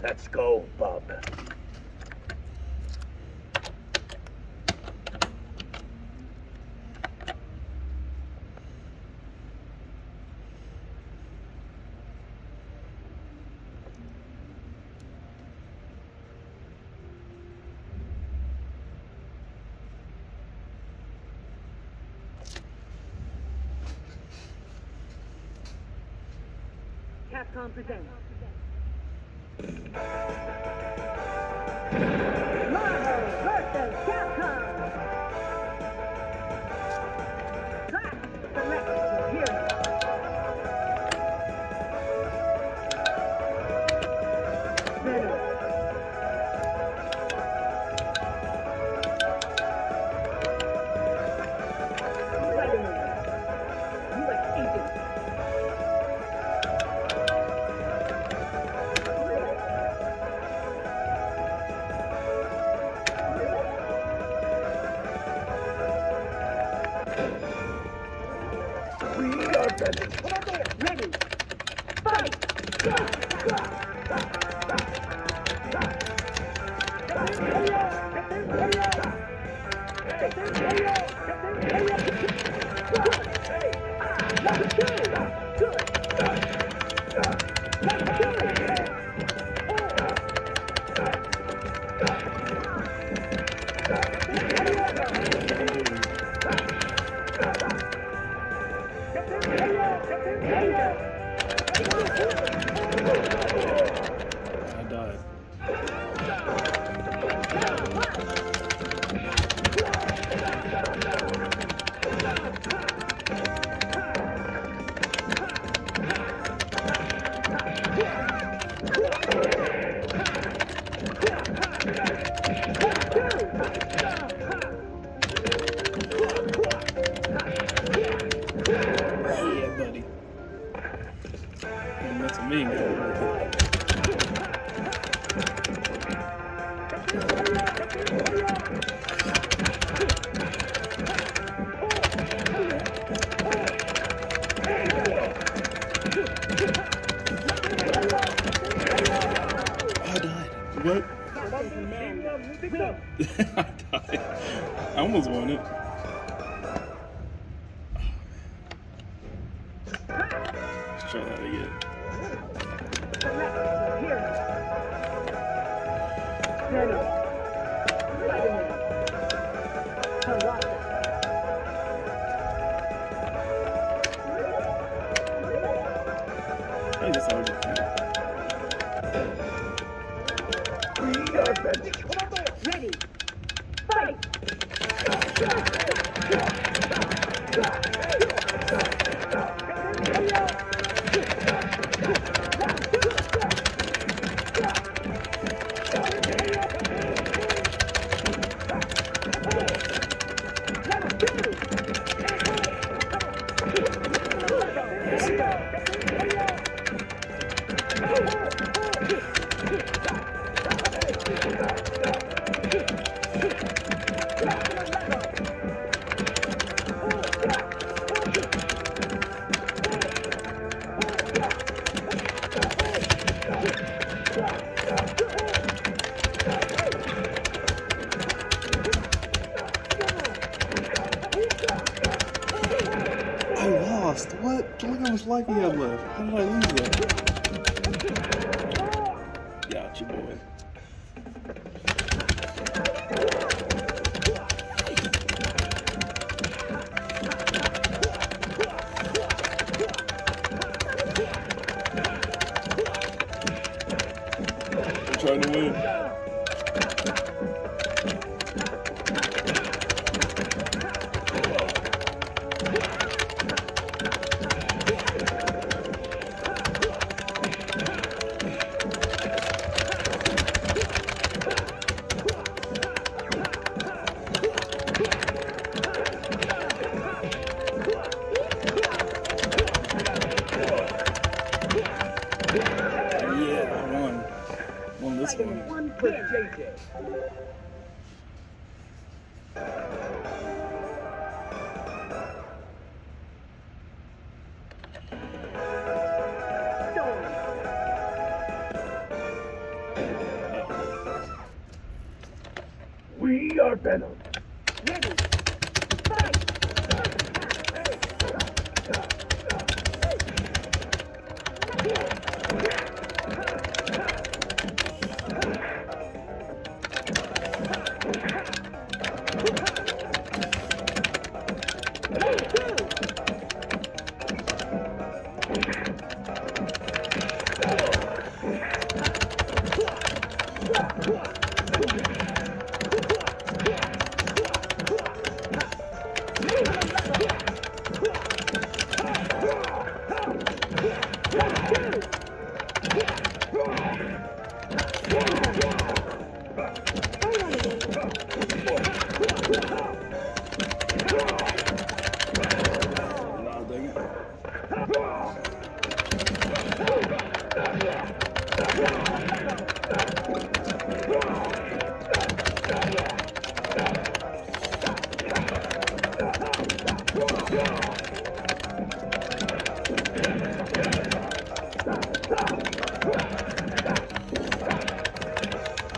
Let's go, Bob. Capcom presents. Marvel vs. Capcom. Are I. What? I. I almost won it. Let's try that again. How much life he had left. How did I lose that? Gotcha, boy. one for JJ. We are Venom. Ready.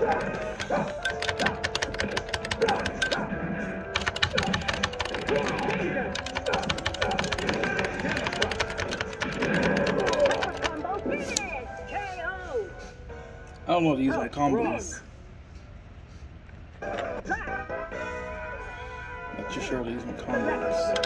I don't know how to use my combos. Not too sure how to use my combos.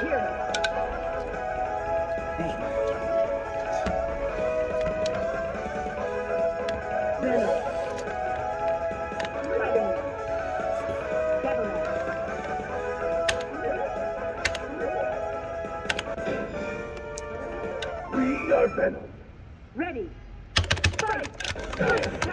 Ready. Fight.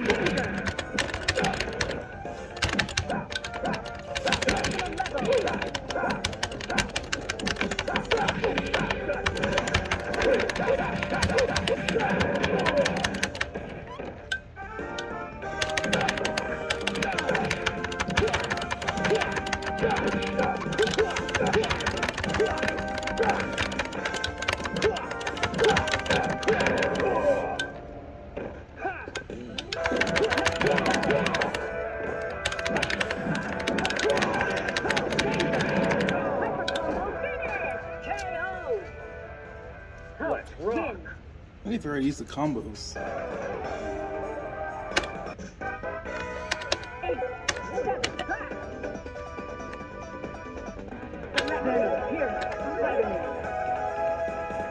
Rock. I need to figure to use the combos.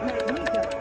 Magneto.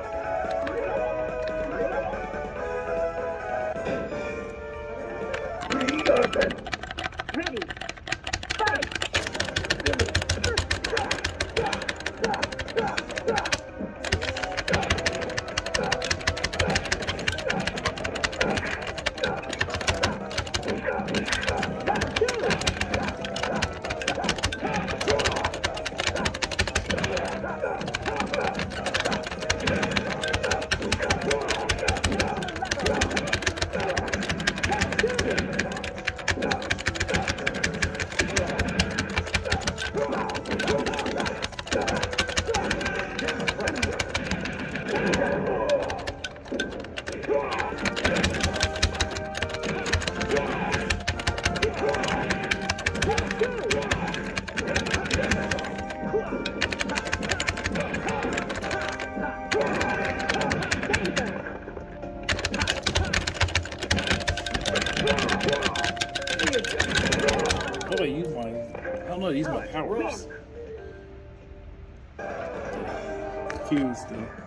Confused. dude.